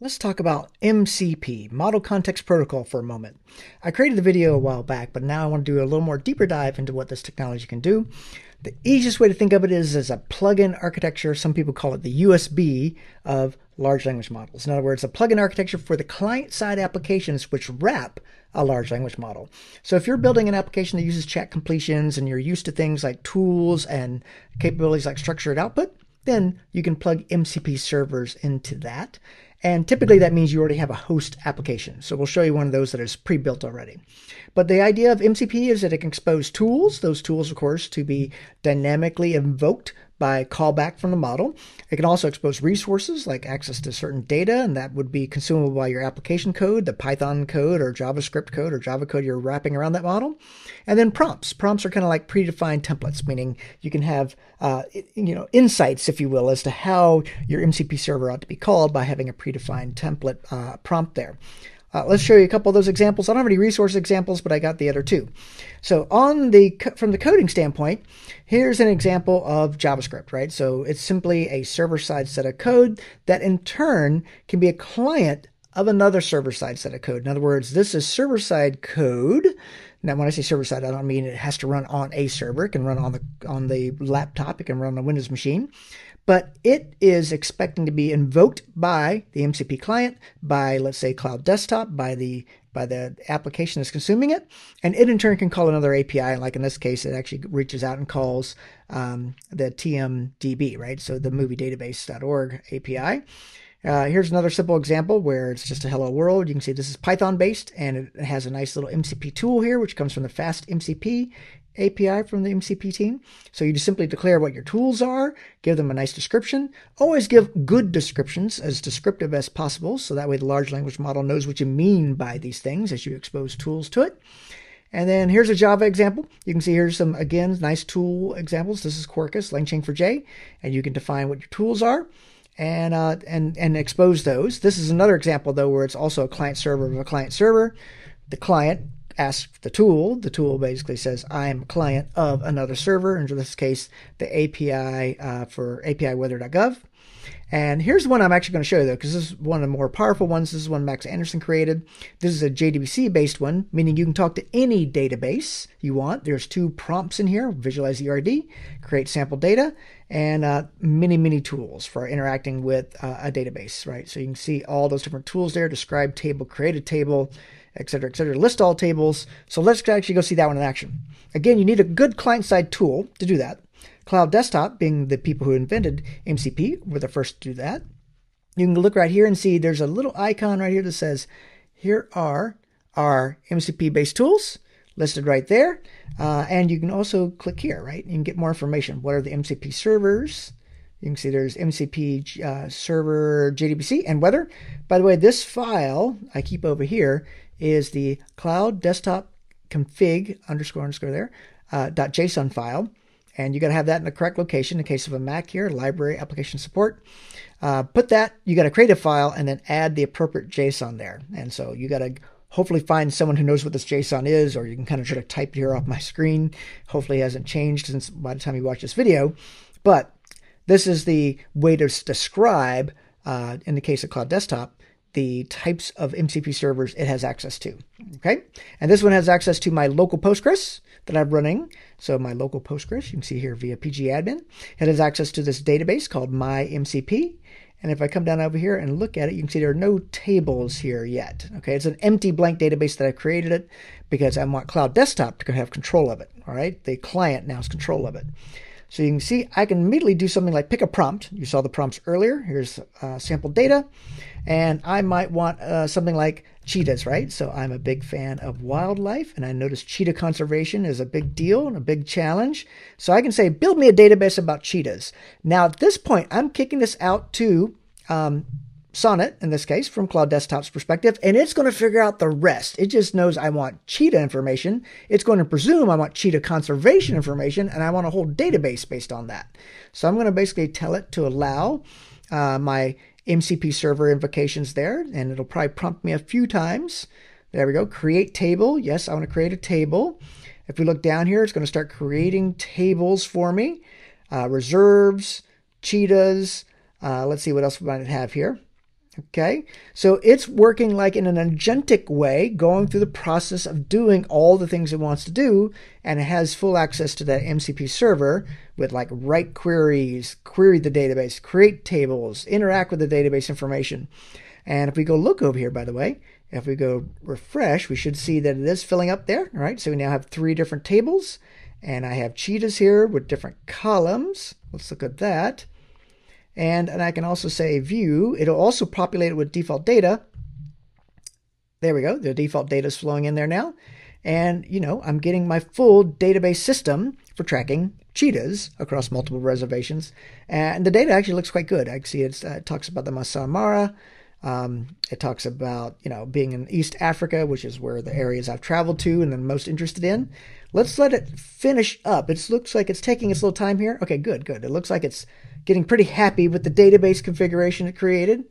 Let's talk about MCP, Model Context Protocol, for a moment. I created the video a while back, but now I want to do a little more deeper dive into what this technology can do. The easiest way to think of it is as a plug-in architecture. Some people call it the USB of large language models. In other words, a plug-in architecture for the client-side applications which wrap a large language model. So if you're building an application that uses chat completions and you're used to things like tools and capabilities like structured output, then you can plug MCP servers into that. And typically that means you already have a host application. So we'll show you one of those that is pre-built already. But the idea of MCP is that it can expose tools, those tools, of course, to be dynamically invoked by callback from the model. It can also expose resources like access to certain data, and that would be consumable by your application code, the Python code or JavaScript code or Java code you're wrapping around that model. And then prompts. Prompts are kind of like predefined templates, meaning you can have uh, you know insights, if you will, as to how your MCP server ought to be called by having a predefined template uh, prompt there. Uh, let's show you a couple of those examples. I don't have any resource examples, but I got the other two. So on the from the coding standpoint, here's an example of JavaScript, right? So it's simply a server-side set of code that in turn can be a client of another server-side set of code. In other words, this is server-side code. Now, when I say server-side, I don't mean it has to run on a server. It can run on the on the laptop. It can run on a Windows machine but it is expecting to be invoked by the MCP client, by let's say Claude Desktop, by the by the application that's consuming it, and it in turn can call another API. Like in this case, it actually reaches out and calls um, the TMDB, right? So the moviedatabase.org API. Uh, here's another simple example where it's just a hello world. You can see this is Python based and it has a nice little MCP tool here, which comes from the FastMCP API from the MCP team. So you just simply declare what your tools are, give them a nice description. Always give good descriptions, as descriptive as possible, so that way the large language model knows what you mean by these things as you expose tools to it. And then here's a Java example. You can see here's some, again, nice tool examples. This is Quarkus, LangChain4j, and you can define what your tools are and uh, and and expose those. This is another example though where it's also a client server of a client server. The client asks the tool. The tool basically says I'm a client of another server. In this case, the API uh, for APIweather.gov. And here's the one I'm actually going to show you though, because this is one of the more powerful ones. This is one Max Anderson created. This is a JDBC based one, meaning you can talk to any database you want. There's two prompts in here, visualize ERD, create sample data, and uh, many, many tools for interacting with uh, a database, right? So you can see all those different tools there, describe table, create a table, et cetera, et cetera, list all tables. So let's actually go see that one in action. Again, you need a good client-side tool to do that. Claude Desktop, being the people who invented MCP, were the first to do that. You can look right here and see there's a little icon right here that says, here are our MCP based tools listed right there. Uh, and you can also click here, right? You can get more information. What are the MCP servers? You can see there's MCP uh, server JDBC and weather. By the way, this file I keep over here is the claude desktop config underscore underscore there uh, .json file and you got to have that in the correct location in case of a Mac here, library application support. Uh, put that, you got to create a file and then add the appropriate JSON there. And so you got to hopefully find someone who knows what this JSON is, or you can kind of try to type it here off my screen. Hopefully it hasn't changed since by the time you watch this video. But this is the way to describe, uh, in the case of Claude Desktop, the types of MCP servers it has access to. Okay, and this one has access to my local Postgres that I'm running. So my local Postgres, you can see here via pgadmin, it has access to this database called MyMCP. And if I come down over here and look at it, you can see there are no tables here yet. Okay, it's an empty blank database that I created it because I want Claude Desktop to have control of it. All right, the client now has control of it. So you can see I can immediately do something like pick a prompt. You saw the prompts earlier. Here's uh, sample data. And I might want uh, something like cheetahs, right? So I'm a big fan of wildlife, and I notice cheetah conservation is a big deal and a big challenge. So I can say, build me a database about cheetahs. Now at this point, I'm kicking this out to um, Sonnet, in this case, from Claude Desktop's perspective, and it's going to figure out the rest. It just knows I want cheetah information. It's going to presume I want cheetah conservation information, and I want a whole database based on that. So I'm going to basically tell it to allow uh, my MCP server invocations there, and it'll probably prompt me a few times. There we go. Create table. Yes, I want to create a table. If we look down here, it's going to start creating tables for me. Uh, reserves, cheetahs. Uh, let's see what else we might have here. Okay, so it's working like in an agentic way, going through the process of doing all the things it wants to do, and it has full access to that MCP server with like write queries, query the database, create tables, interact with the database information. And if we go look over here, by the way, if we go refresh, we should see that it is filling up there. All right, so we now have three different tables, and I have cheetahs here with different columns. Let's look at that. And, and I can also say view. It'll also populate it with default data. There we go. The default data is flowing in there now. And, you know, I'm getting my full database system for tracking cheetahs across multiple reservations. And the data actually looks quite good. I see uh, it talks about the Masai Mara. Um, it talks about, you know, being in East Africa, which is where the areas I've traveled to and I'm most interested in. Let's let it finish up. It looks like it's taking its little time here. Okay, good, good. It looks like it's getting pretty happy with the database configuration it created.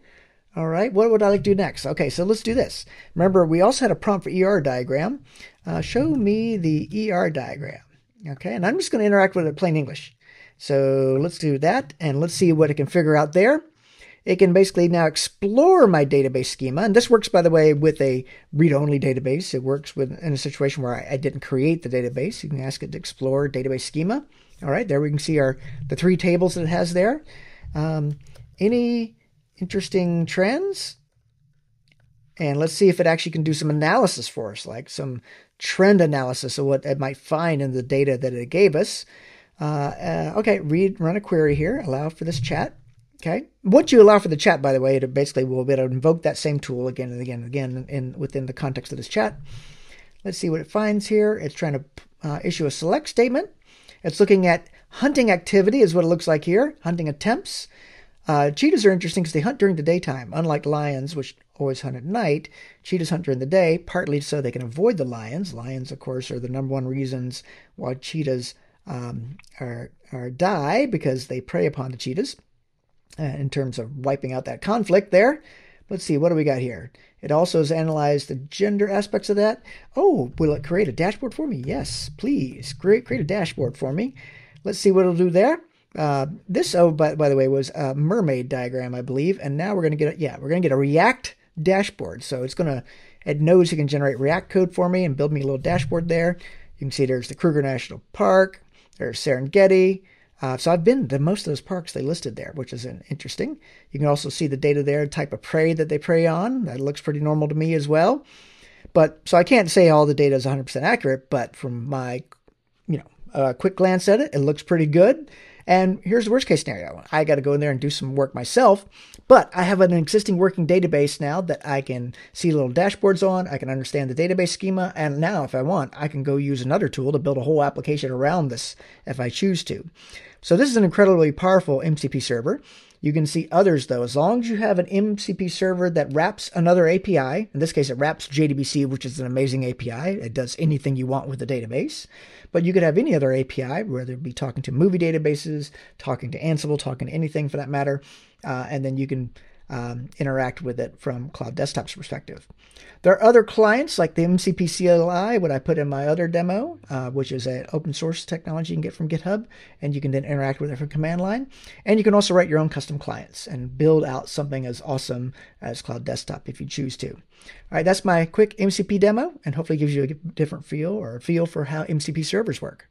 All right, what would I like to do next? Okay, so let's do this. Remember, we also had a prompt for ER diagram. Uh, show me the ER diagram. Okay, and I'm just going to interact with it plain English. So let's do that, and let's see what it can figure out there. It can basically now explore my database schema. And this works, by the way, with a read-only database. It works with in a situation where I, I didn't create the database. You can ask it to explore database schema. All right, there we can see our the three tables that it has there. Um, any interesting trends? And let's see if it actually can do some analysis for us, like some trend analysis of what it might find in the data that it gave us. Uh, uh, okay, read, run a query here, allow for this chat. Okay. Once you allow for the chat, by the way, it basically will be able to invoke that same tool again and again and again in, within the context of this chat. Let's see what it finds here. It's trying to uh, issue a select statement. It's looking at hunting activity, is what it looks like here, hunting attempts. Uh, cheetahs are interesting because they hunt during the daytime, unlike lions, which always hunt at night. Cheetahs hunt during the day, partly so they can avoid the lions. Lions, of course, are the number one reasons why cheetahs um, are, are die because they prey upon the cheetahs uh, in terms of wiping out that conflict there. Let's see, what do we got here? It also has analyzed the gender aspects of that. Oh, will it create a dashboard for me? Yes, please. Create, create a dashboard for me. Let's see what it'll do there. Uh, this, oh, by, by the way, was a mermaid diagram, I believe. And now we're going to get, a, yeah, we're going to get a React dashboard. So it's going to, it knows it can generate React code for me and build me a little dashboard there. You can see there's the Kruger National Park. There's Serengeti. Uh, so I've been to most of those parks they listed there, which is interesting. You can also see the data there, type of prey that they prey on. That looks pretty normal to me as well. But so I can't say all the data is 100% accurate, but from my, you know, uh, quick glance at it, it looks pretty good. And here's the worst case scenario. I got to go in there and do some work myself, but I have an existing working database now that I can see little dashboards on. I can understand the database schema. And now, if I want, I can go use another tool to build a whole application around this if I choose to. So this is an incredibly powerful MCP server. You can see others though. As long as you have an MCP server that wraps another API, in this case it wraps JDBC, which is an amazing API. It does anything you want with the database. But you could have any other API, whether it be talking to movie databases, talking to Ansible, talking to anything for that matter, uh, and then you can um, interact with it from Claude Desktop's perspective. There are other clients like the MCP CLI, what I put in my other demo, uh, which is an open source technology you can get from GitHub, and you can then interact with it from command line. And you can also write your own custom clients and build out something as awesome as Cloud Desktop if you choose to. All right, that's my quick MCP demo, and hopefully gives you a different feel or a feel for how MCP servers work.